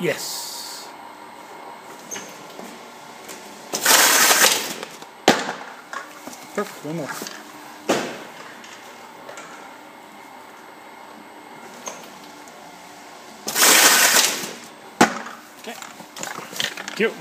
Yes. Perfect. One more. Okay. Cute.